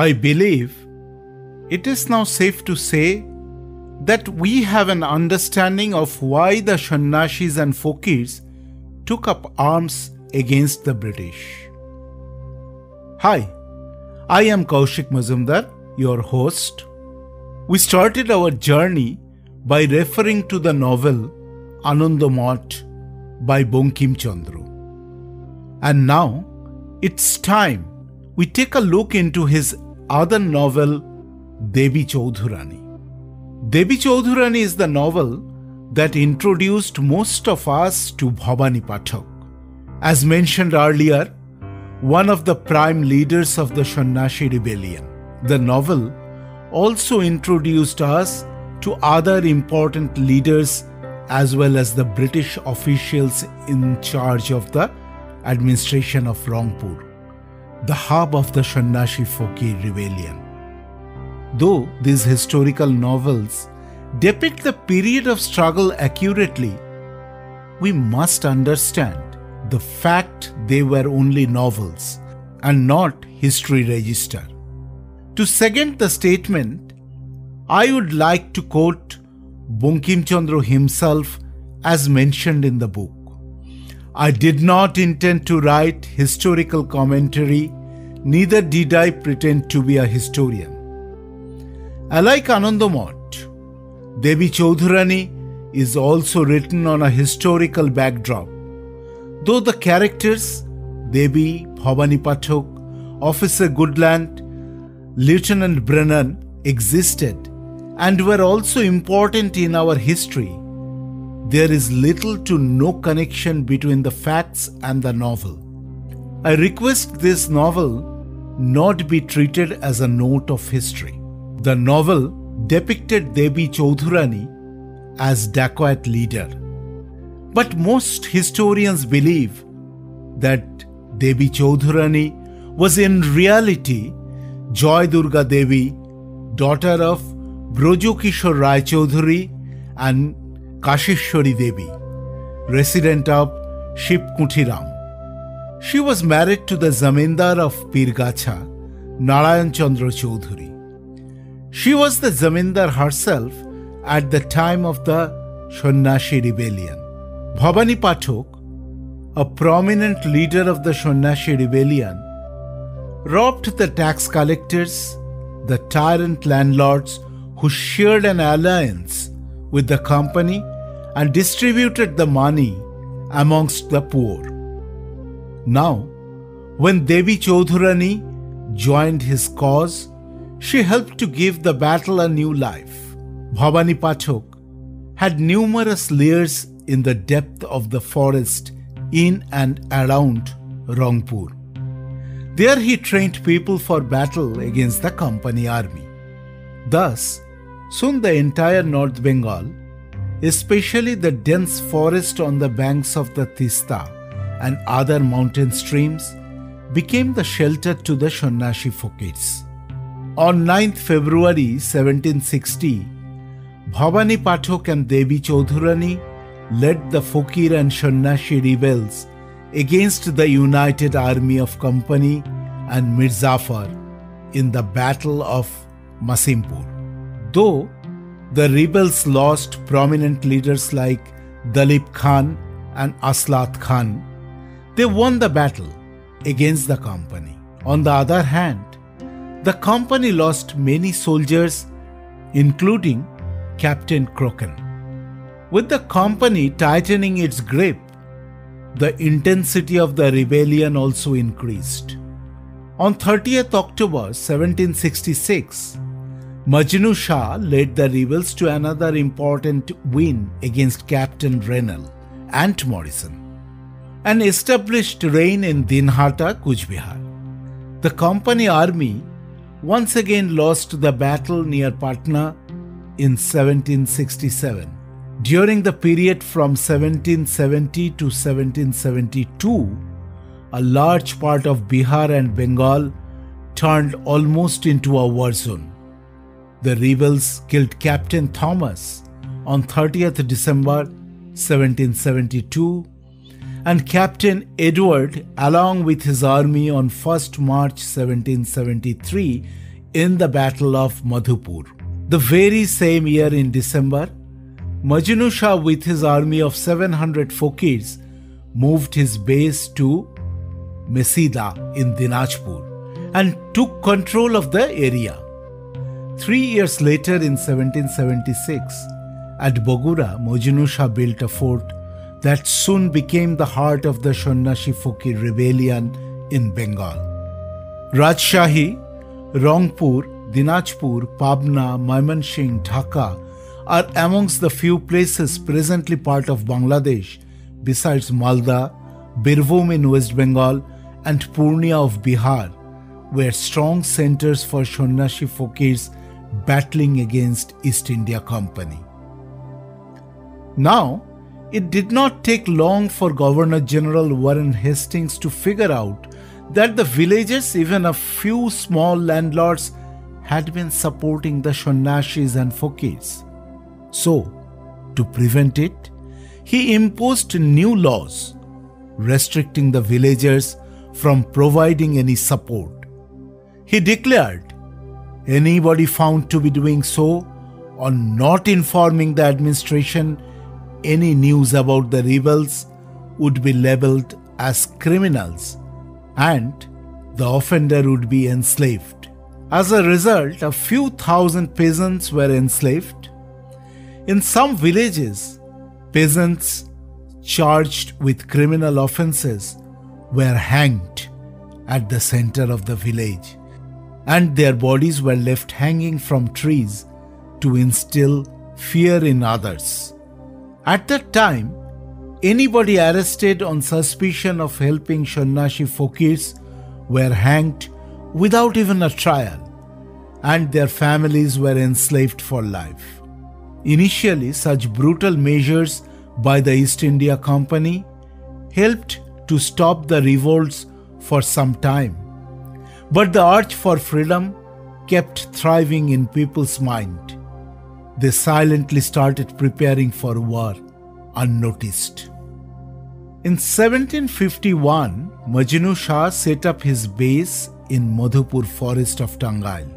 I believe it is now safe to say that we have an understanding of why the Sannyasis and Fakirs took up arms against the British. Hi, I am Kaushik Mazumdar, your host. We started our journey by referring to the novel Anandamath by Bankim Chandra. And now it's time we take a look into his other novel Devi Chaudhurani. Devi Chaudhurani is the novel that introduced most of us to Bhavani Pathak. As mentioned earlier, one of the prime leaders of the Sannyasi rebellion. The novel also introduced us to other important leaders as well as the British officials in charge of the administration of Rangpur, the hub of the Sannyasi Foki rebellion. Though these historical novels depict the period of struggle accurately, we must understand the fact they were only novels and not history register. To second the statement, I would like to quote Bankim Chandra himself as mentioned in the book. I did not intend to write historical commentary, neither did I pretend to be a historian. Alike Anandamath, Devi Chaudhurani is also written on a historical backdrop. Though the characters, Devi, Bhavani Pathak, Officer Goodland, Lieutenant Brennan existed and were also important in our history, there is little to no connection between the facts and the novel. I request this novel not be treated as a note of history. The novel depicted Devi Chaudhurani as dacoit leader. But most historians believe that Devi Chaudhurani was in reality Joy Durga Devi, daughter of Brojokishore Rai Chaudhuri and Kashishwari Devi, resident of Shipkutiram. She was married to the Zamindar of Pirgacha, Narayan Chandra Chaudhuri. She was the Zamindar herself at the time of the Sannyasi rebellion. Bhavani Pathak, a prominent leader of the Sannyasi rebellion, robbed the tax collectors, the tyrant landlords who shared an alliance with the company and distributed the money amongst the poor. Now, when Devi Chaudhurani joined his cause, she helped to give the battle a new life. Bhavani Pathak had numerous layers in the depth of the forest in and around Rangpur. There he trained people for battle against the company army. Thus, soon the entire North Bengal, especially the dense forest on the banks of the Tista and other mountain streams, became the shelter to the Sannyasi Fakirs. On 9th February 1760, Bhavani Pathak and Devi Chaudhurani led the Fakir and Sannyasi rebels against the united army of Company and Mirzafar in the Battle of Masimpur. Though the rebels lost prominent leaders like Dalip Khan and Aslat Khan, they won the battle against the company. On the other hand, the company lost many soldiers, including Captain Croken. With the company tightening its grip, the intensity of the rebellion also increased. On 30th October 1766, Majnu Shah led the rebels to another important win against Captain Rennell and Morrison and established reign in Dinhata, Kuchbihar. The company army once again lost the battle near Patna in 1767. During the period from 1770 to 1772, a large part of Bihar and Bengal turned almost into a war zone. The rebels killed Captain Thomas on 30th December 1772 and Captain Edward, along with his army, on 1st March 1773 in the Battle of Madhupur. The very same year in December, Majnu Shah with his army of 700 Fokirs moved his base to Mesida in Dinajpur and took control of the area. Three years later, in 1776, at Bogura, Majnu Shah built a fort that soon became the heart of the Shannashi Fokir rebellion in Bengal. Rajshahi, Rangpur, Dinajpur, Pabna, Maimansingh, Dhaka are amongst the few places presently part of Bangladesh besides Malda, Birbhum in West Bengal, and Purnia of Bihar were strong centers for Shannashi Fakirs battling against East India Company. Now, it did not take long for Governor General Warren Hastings to figure out that the villagers, even a few small landlords, had been supporting the Shonnashis and Fokirs. So, to prevent it, he imposed new laws restricting the villagers from providing any support. He declared anybody found to be doing so or not informing the administration any news about the rebels would be labeled as criminals and the offender would be enslaved. As a result, a few thousand peasants were enslaved. In some villages, peasants charged with criminal offences were hanged at the center of the village, and their bodies were left hanging from trees to instill fear in others. At that time, anybody arrested on suspicion of helping Shannashi Fokirs were hanged without even a trial, and their families were enslaved for life. Initially, such brutal measures by the East India Company helped to stop the revolts for some time. But the urge for freedom kept thriving in people's mind. They silently started preparing for war unnoticed. In 1751, Majnu Shah set up his base in Madhupur forest of Tangail.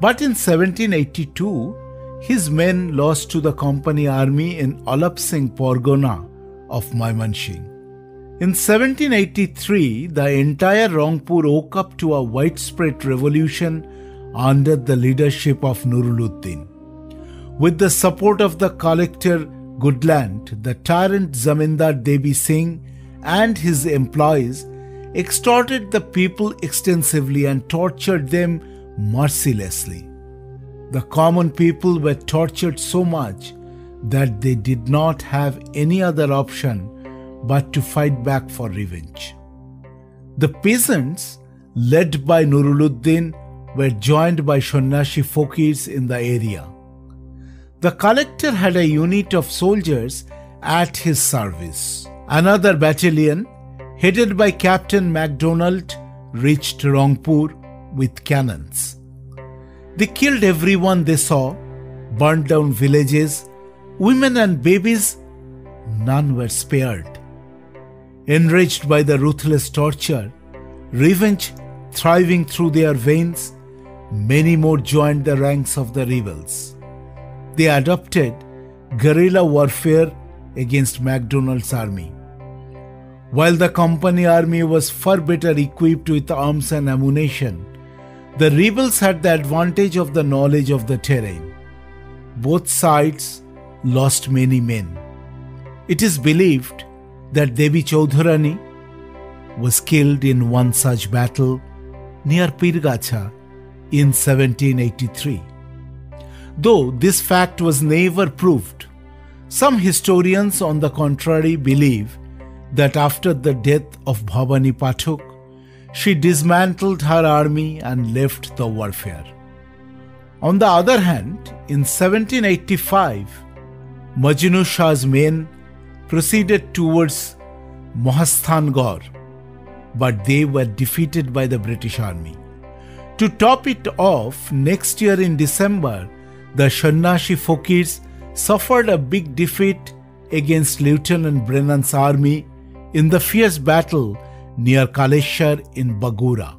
But in 1782, his men lost to the company army in Alap Singh Pargana of Maimansingh. In 1783, the entire Rangpur woke up to a widespread revolution under the leadership of Nuruluddin. With the support of the collector Goodland, the tyrant Zamindar Devi Singh and his employees extorted the people extensively and tortured them mercilessly. The common people were tortured so much that they did not have any other option but to fight back for revenge. The peasants, led by Nuruluddin, were joined by Shannashi Fokirs in the area. The collector had a unit of soldiers at his service. Another battalion, headed by Captain MacDonald, reached Rangpur with cannons. They killed everyone they saw, burned down villages, women and babies, none were spared. Enraged by the ruthless torture, revenge thriving through their veins, many more joined the ranks of the rebels. They adopted guerrilla warfare against MacDonald's army. While the company army was far better equipped with arms and ammunition, the rebels had the advantage of the knowledge of the terrain. Both sides lost many men. It is believed that Devi Chaudhurani was killed in one such battle near Pirgacha in 1783. Though this fact was never proved, some historians, on the contrary, believe that after the death of Bhavani Pathak, she dismantled her army and left the warfare. On the other hand, in 1785, Majnu Shah's men proceeded towards Mahasthangarh, but they were defeated by the British army. To top it off, next year in December, the Shannashi Fokirs suffered a big defeat against Lieutenant Brennan's army in the fierce battle near Kaleshwar in Bagura,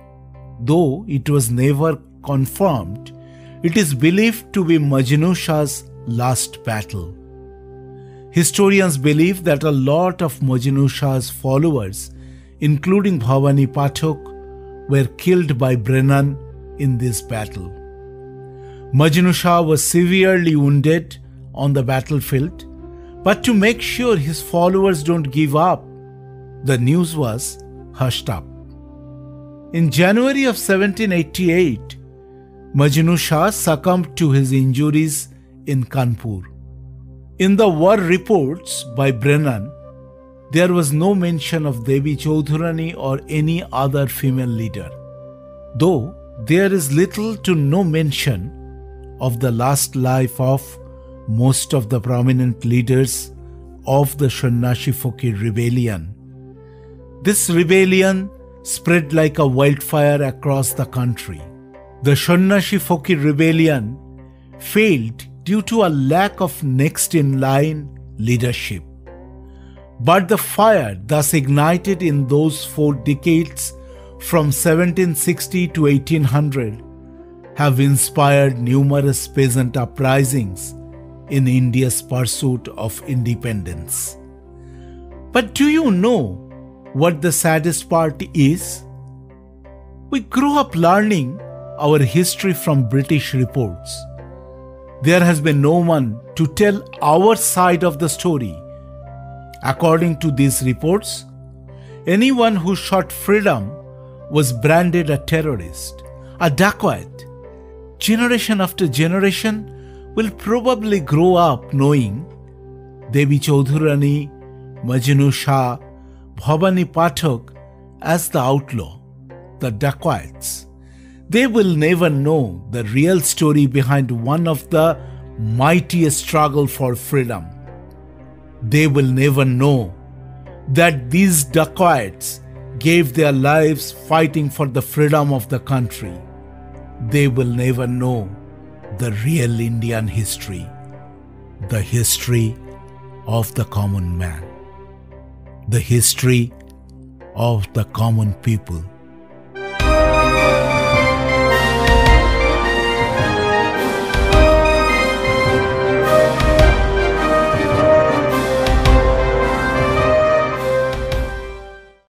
though it was never confirmed, it is believed to be Majnu Shah's last battle. Historians believe that a lot of Majnu Shah's followers, including Bhavani Pathak, were killed by Brennan in this battle. Majnu Shah was severely wounded on the battlefield, but to make sure his followers don't give up, the news was hushed up. In January of 1788, Majnu Shah succumbed to his injuries in Kanpur. In the war reports by Brennan, there was no mention of Devi Chaudhurani or any other female leader. Though there is little to no mention of the last life of most of the prominent leaders of the Shannashi Fakir rebellion. This rebellion spread like a wildfire across the country. The Shannashi Fakir rebellion failed due to a lack of next in line leadership. But the fire thus ignited in those four decades from 1760 to 1800 have inspired numerous peasant uprisings in India's pursuit of independence. But do you know what the saddest part is? We grew up learning our history from British reports. There has been no one to tell our side of the story According to these reports, anyone who shot freedom was branded a terrorist, a dacoit. Generation after generation will probably grow up knowing Devi Chaudhurani, Majnu Shah, Bhavani Pathak as the outlaw, the dacoits. They will never know the real story behind one of the mightiest struggle for freedom they will never know that these dacoits gave their lives fighting for the freedom of the country. They will never know the real Indian history, the history of the common man, the history of the common people.